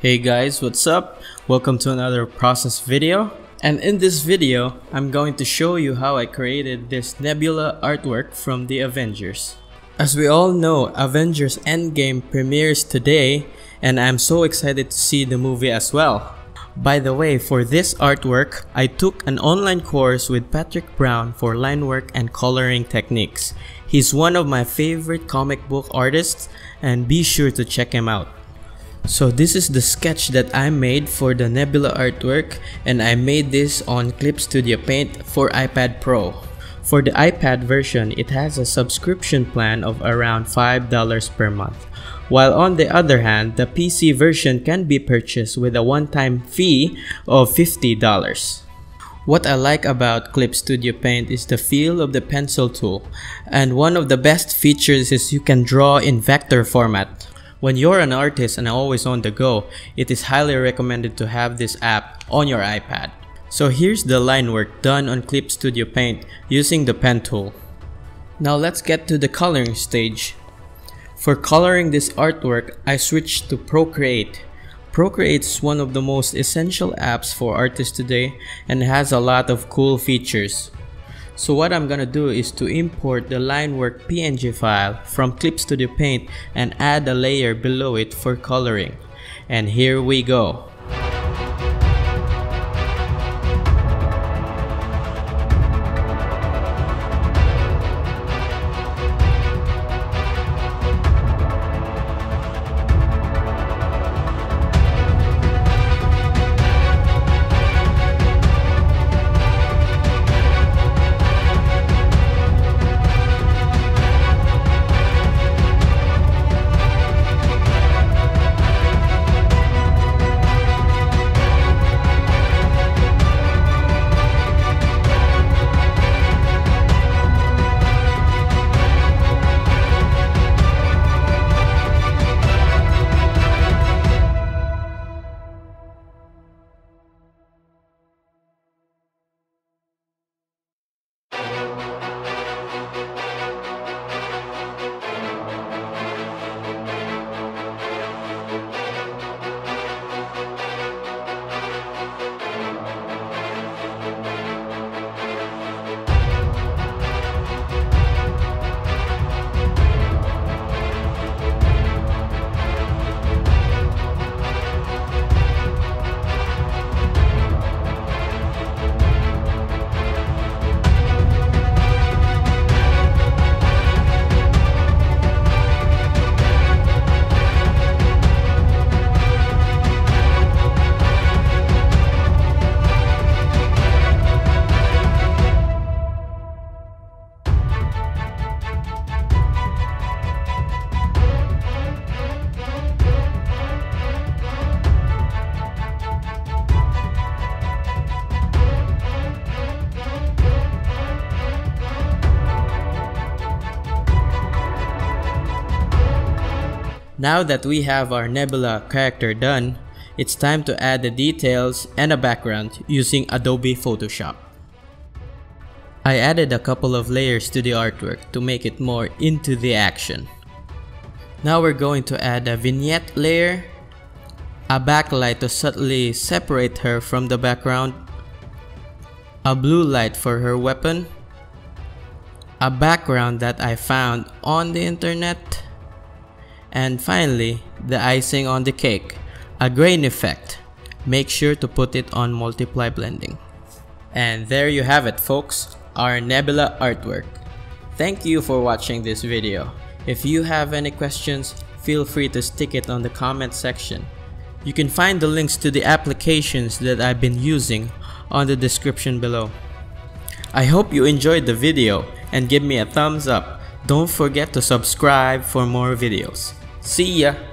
Hey guys, what's up? Welcome to another process video. And in this video, I'm going to show you how I created this Nebula artwork from the Avengers. As we all know, Avengers Endgame premieres today and I'm so excited to see the movie as well. By the way, for this artwork, I took an online course with Patrick Brown for line work and coloring techniques. He's one of my favorite comic book artists and be sure to check him out. So this is the sketch that I made for the Nebula artwork and I made this on Clip Studio Paint for iPad Pro. For the iPad version, it has a subscription plan of around $5 per month. While on the other hand, the PC version can be purchased with a one-time fee of $50. What I like about Clip Studio Paint is the feel of the pencil tool, and one of the best features is you can draw in vector format. When you're an artist and always on the go, it is highly recommended to have this app on your iPad. So here's the line work done on Clip Studio Paint using the pen tool. Now let's get to the coloring stage. For coloring this artwork, I switched to Procreate. Procreate is one of the most essential apps for artists today and has a lot of cool features. So what I'm gonna do is to import the line work PNG file from Clip Studio Paint and add a layer below it for coloring. And here we go. Now that we have our Nebula character done, it's time to add the details and a background using Adobe Photoshop. I added a couple of layers to the artwork to make it more into the action. Now we're going to add a vignette layer, a backlight to subtly separate her from the background, a blue light for her weapon, a background that I found on the internet, and finally, the icing on the cake, a grain effect. Make sure to put it on multiply blending. And there you have it folks, our Nebula artwork. Thank you for watching this video. If you have any questions, feel free to stick it on the comment section. You can find the links to the applications that I've been using on the description below. I hope you enjoyed the video and give me a thumbs up. Don't forget to subscribe for more videos. See ya!